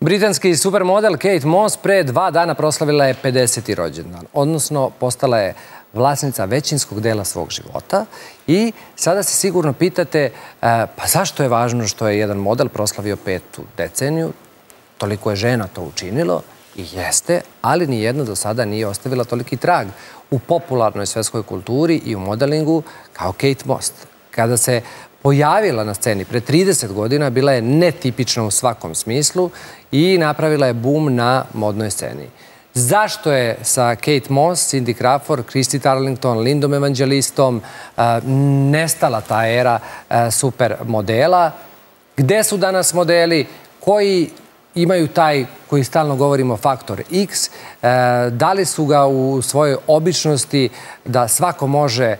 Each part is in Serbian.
Britanski supermodel Kate Moss pre dva dana proslavila je 50. rođendan, odnosno postala je vlasnica većinskog dela svog života i sada se sigurno pitate e, pa zašto je važno što je jedan model proslavio petu deceniju, toliko je žena to učinilo i jeste, ali ni jedna do sada nije ostavila toliki trag u popularnoj svetskoj kulturi i u modelingu kao Kate Moss. Kada se pojavila na sceni pre 30 godina, bila je netipična u svakom smislu i napravila je bum na modnoj sceni. Zašto je sa Kate Moss, Cindy Crawford, Christy Tarlington, Lindom Evangelistom uh, nestala ta era uh, super modela? Gde su danas modeli? Koji imaju taj, koji stalno govorimo, faktor X, uh, da li su ga u svojoj običnosti da svako može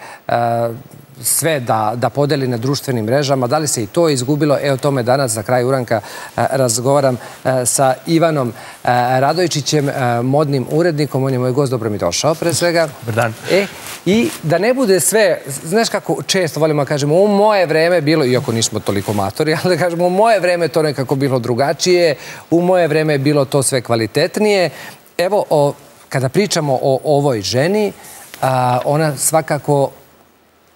sve da, da podeli na društvenim mrežama. Da li se i to izgubilo? E, o tome danas za kraj uranka e, razgovaram e, sa Ivanom e, Radojčićem, modnim urednikom. On je moj gost, dobro mi došao pre svega. Dobar dan. E, I da ne bude sve, znaš kako često volimo da kažemo, u moje vreme bilo, iako nismo toliko matori, ali da kažemo, u moje vreme to nekako bilo drugačije, u moje vreme je bilo to sve kvalitetnije. Evo, o, kada pričamo o ovoj ženi, a, ona svakako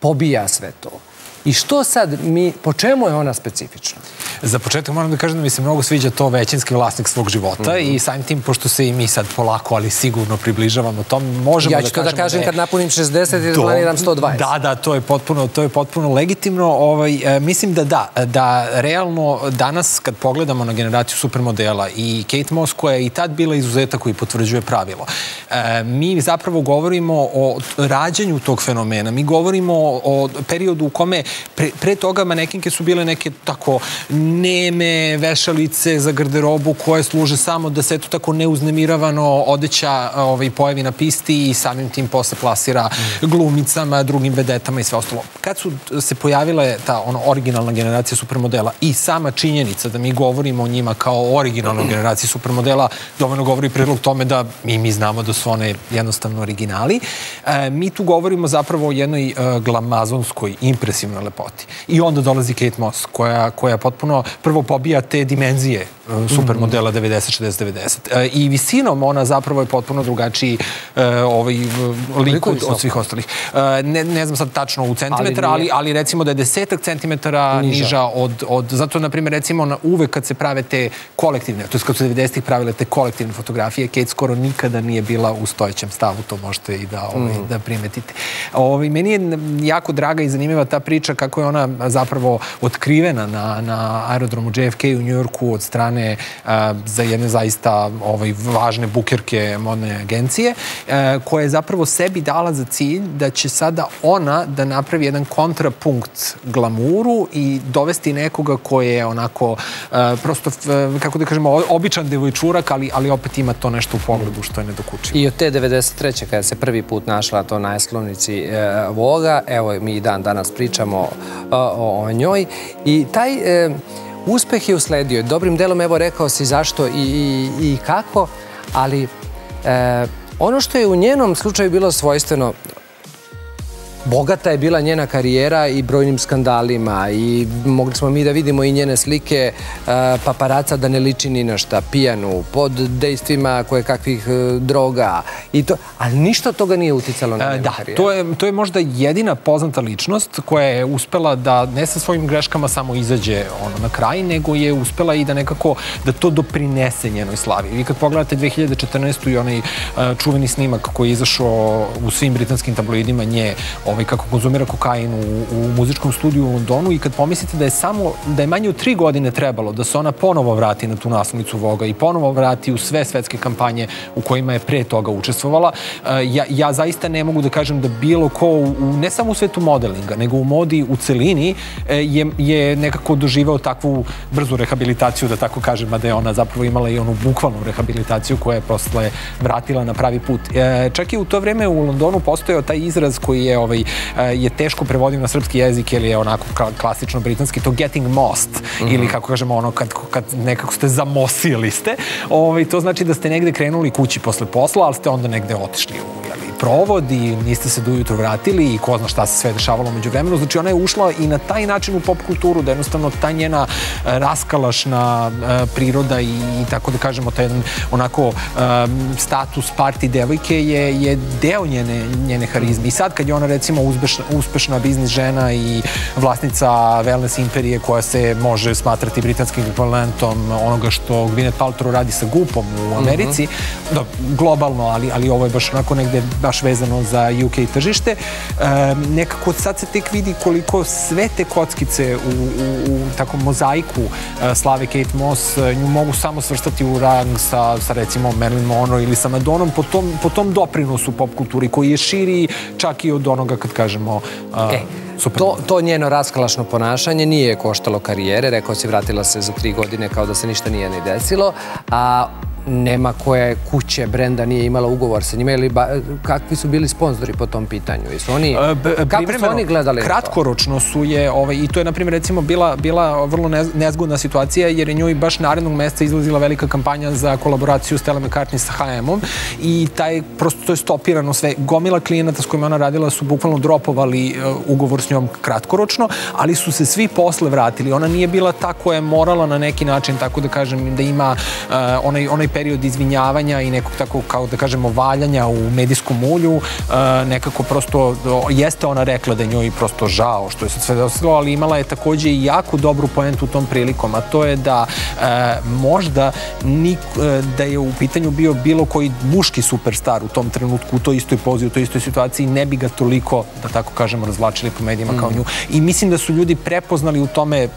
pobíja svetov. I što sad mi, po čemu je ona specifična? Za početak moram da kažem da mi se mnogo sviđa to većinski vlasnik svog života mm -hmm. i samim tim, pošto se i mi sad polako, ali sigurno približavamo tom, možemo ja da kažemo... Ja ću to da kažem da kad napunim 60 i planiram 120. Da, da, to je potpuno, to je potpuno legitimno. Ovaj, e, mislim da da, da realno danas kad pogledamo na generaciju supermodela i Kate Moss koja je i tad bila izuzeta koji potvrđuje pravilo, e, mi zapravo govorimo o rađanju tog fenomena. Mi govorimo o periodu u kome pre, pre toga manekinke su bile neke tako neme vešalice za garderobu koje služe samo da se eto tako neuznemiravano odeća ovaj, pojavi na pisti i samim tim posle plasira glumicama, drugim vedetama i sve ostalo. Kad su se pojavile ta ono, originalna generacija supermodela i sama činjenica da mi govorimo o njima kao originalnoj generaciji supermodela dovoljno govori prilog tome da mi, mi znamo da su one jednostavno originali. E, mi tu govorimo zapravo o jednoj e, glamazonskoj, impresivnoj lepoti. I onda dolazi Kate Moss koja, koja potpuno prvo pobija te dimenzije e, supermodela 90, 60, 90. I visinom ona zapravo je potpuno drugačiji uh, ovaj, lik od, od svih ostalih. Uh, ne, ne znam sad tačno u centimetra, ali, ali, ali recimo da je desetak centimetara niža, niža od, od... Zato, na primjer, recimo na, uvek kad se prave te kolektivne, to je kad su 90-ih pravile te kolektivne fotografije, Kate skoro nikada nije bila u stojećem stavu, to možete i da, ovaj, mm. da primetite. Ovaj, meni je jako draga i zanimljiva ta priča kako je ona zapravo otkrivena na, na aerodromu JFK u Njujorku od strane a, za jedne zaista ovaj, važne bukerke modne agencije, a, koja je zapravo sebi dala za cilj da će sada ona da napravi jedan kontrapunkt glamuru i dovesti nekoga ko je onako a, prosto, kako da kažemo, običan devojčurak, ali, ali opet ima to nešto u pogledu što je nedokučivo. I od te 93. kada se prvi put našla to na eslovnici e, Voga, evo mi i dan danas pričamo o, o njoj i taj e, uspeh je usledio. Dobrim delom evo rekao si zašto i, i, i kako, ali e, ono što je u njenom slučaju bilo svojstveno, bogata je bila njena karijera i brojnim skandalima i mogli smo mi da vidimo i njene slike uh, paparaca da ne liči ni na šta, pijanu, pod dejstvima koje kakvih uh, droga i to, ali ništa toga nije uticalo na njenu da, karijeru. To je, to je možda jedina poznata ličnost koja je uspela da ne sa svojim greškama samo izađe ono na kraj, nego je uspela i da nekako da to doprinese njenoj slavi. Vi kad pogledate 2014. i onaj čuveni snimak koji je izašao u svim britanskim tabloidima nje ovaj, kako konzumira kokain u, u muzičkom studiju u Londonu i kad pomislite da je samo, da je manje od tri godine trebalo da se ona ponovo vrati na tu naslovnicu Voga i ponovo vrati u sve svetske kampanje u kojima je pre toga učestvovala, eh, ja, ja zaista ne mogu da kažem da bilo ko, u, ne samo u svetu modelinga, nego u modi u celini, eh, je, je nekako doživao takvu brzu rehabilitaciju, da tako kažem, mada je ona zapravo imala i onu bukvalnu rehabilitaciju koja je posle vratila na pravi put. Eh, čak i u to vreme u Londonu postojao taj izraz koji je ovaj, je teško prevodim na srpski jezik jer je onako klasično britanski to getting most mm -hmm. ili kako kažemo ono kad, kad nekako ste zamosili ste ovaj, to znači da ste negde krenuli kući posle posla ali ste onda negde otišli u provod i niste se do ujutro vratili i ko zna šta se sve dešavalo među vremenu. Znači ona je ušla i na taj način u pop kulturu, da jednostavno ta njena e, raskalašna e, priroda i, i tako da kažemo taj jedan onako um, status party devojke je, je deo njene, njene harizme. I sad kad je ona recimo uspešna, uspešna biznis žena i vlasnica wellness imperije koja se može smatrati britanskim ekvivalentom onoga što Gwyneth Paltrow radi sa Gupom u Americi, mm -hmm. da, globalno, ali, ali ovo je baš onako negde baš vezano za UK tržište, um, nekako sad se tek vidi koliko sve te kockice u, u, u takom mozaiku uh, slave Kate Moss uh, nju mogu samo svrstati u rang sa, sa recimo Marilyn Monroe ili sa Madonom po tom, po tom doprinosu pop kulturi koji je širi čak i od onoga kad kažemo e. To, to njeno raskalašno ponašanje nije koštalo karijere, rekao si vratila se za tri godine kao da se ništa nije ni desilo, a nema koje kuće brenda nije imala ugovor sa njima ili ba, kakvi su bili sponzori po tom pitanju? Su oni, e, kako su oni gledali Kratkoročno su je, ovaj, i to je na primjer recimo bila, bila vrlo nezgodna situacija jer je njoj baš narednog meseca izlazila velika kampanja za kolaboraciju s Stella McCartney sa H&M-om i taj, prosto to je stopirano sve. Gomila klijenata s kojima ona radila su bukvalno dropovali uh, ugovor s njom kratkoročno, ali su se svi posle vratili. Ona nije bila ta koja je morala na neki način, tako da kažem, da ima uh, onaj, onaj period izvinjavanja i nekog tako, kao da kažemo, valjanja u medijskom ulju, uh, nekako prosto, jeste ona rekla da je njoj prosto žao što je se sve desilo, ali imala je takođe i jako dobru poentu u tom prilikom, a to je da uh, možda nik, uh, da je u pitanju bio bilo koji muški superstar u tom trenutku, u toj istoj pozi, u toj istoj situaciji, ne bi ga toliko, da tako kažemo, razvlačili po medijima mm. kao nju. I mislim da su ljudi prepoznali u tome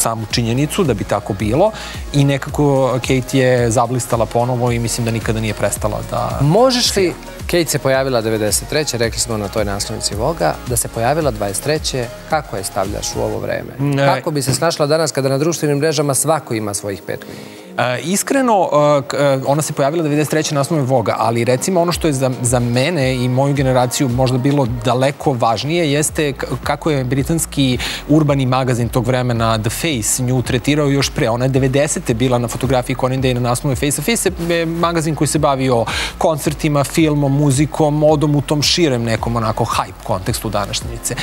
samu činjenicu da bi tako bilo i nekako Kate je zablistala ponovo i mislim da nikada nije prestala da... Možeš li, Kate se pojavila 93. rekli smo na toj naslovnici Voga, da se pojavila 23. Kako je stavljaš u ovo vreme? Ne. Kako bi se snašla danas kada na društvenim mrežama svako ima svojih pet minuta? E, iskreno, e, e, ona se pojavila 93. na osnovu Voga, ali recimo ono što je za, za mene i moju generaciju možda bilo daleko važnije jeste kako je britanski urbani magazin tog vremena The Face nju tretirao još pre. Ona je 90. bila na fotografiji Conan Day na naslovu Face. Face je magazin koji se bavio koncertima, filmom, muzikom, modom u tom širem nekom onako hype kontekstu današnjice.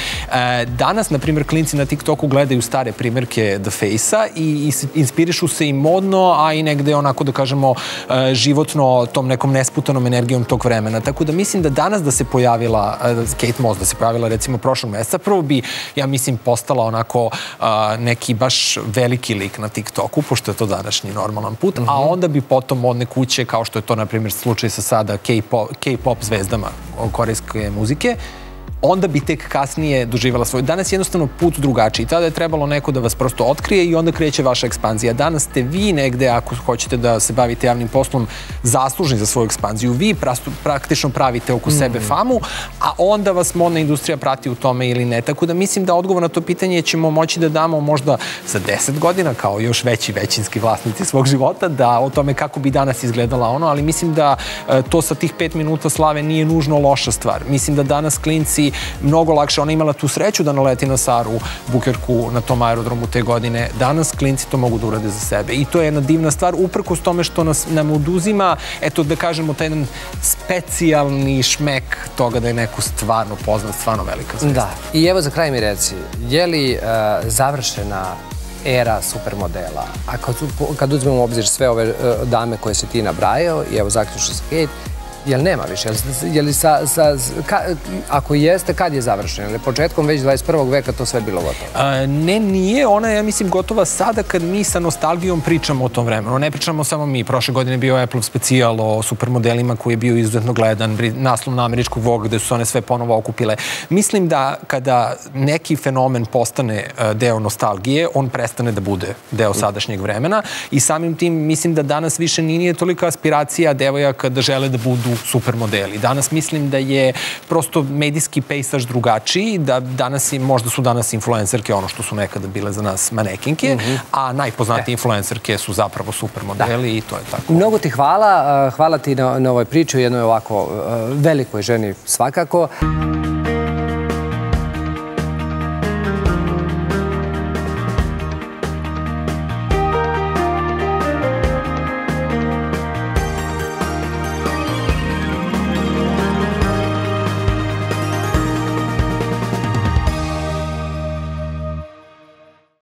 Danas, na primjer, klinci na TikToku gledaju stare primjerke The Face-a i inspirišu se i modno, a i negde onako da kažemo e, životno tom nekom nesputanom energijom tog vremena. Tako da mislim da danas da se pojavila e, Kate Moss, da se pojavila recimo prošlog meseca, prvo bi, ja mislim, postala onako e, neki baš veliki lik na TikToku, pošto je to današnji normalan put, mm -hmm. a mhm. onda bi potom odne kuće, kao što je to, na primjer, slučaj sa sada K-pop zvezdama korejske muzike, onda bi tek kasnije doživala svoj. Danas je jednostavno put drugačiji. Tada je trebalo neko da vas prosto otkrije i onda kreće vaša ekspanzija. Danas ste vi negde, ako hoćete da se bavite javnim poslom, zaslužni za svoju ekspanziju. Vi prastu, praktično pravite oko mm. sebe famu, a onda vas modna industrija prati u tome ili ne. Tako da mislim da odgovor na to pitanje ćemo moći da damo možda za 10 godina, kao još veći većinski vlasnici svog života, da o tome kako bi danas izgledala ono, ali mislim da e, to sa tih 5 minuta slave nije nužno loša stvar. Mislim da danas klinci mnogo lakše. Ona imala tu sreću da naleti na Saru Bukerku na tom aerodromu te godine. Danas klinci to mogu da urade za sebe. I to je jedna divna stvar, uprkos tome što nas, nam oduzima, eto da kažemo, taj jedan specijalni šmek toga da je neko stvarno poznat, stvarno velika zvezda. Da. I evo za kraj mi reci, je li uh, završena era supermodela. A kad, kad uzmemo u obzir sve ove uh, dame koje si ti nabrajao, i evo zaključno sa Kate, Jel nema više? Je li sa, sa, ka, ako jeste, kad je završeno? Je početkom već 21. veka to sve bilo gotovo? A, ne, nije. Ona je, ja mislim, gotova sada kad mi sa nostalgijom pričamo o tom vremenu. Ne pričamo samo mi. Prošle godine bio Apple specijal o supermodelima koji je bio izuzetno gledan, naslov na američkog Vogue gde su one sve ponovo okupile. Mislim da kada neki fenomen postane e, deo nostalgije, on prestane da bude deo sadašnjeg vremena i samim tim mislim da danas više nije tolika aspiracija devojaka da žele da budu supermodeli. Danas mislim da je prosto medijski pejsaž drugačiji, da danas i možda su danas influencerke ono što su nekada bile za nas manekinke, mm -hmm. a najpoznatije e. influencerke su zapravo supermodeli da. i to je tako. Mnogo ti hvala, hvala ti na, na ovoj priči o jednoj ovako velikoj ženi svakako.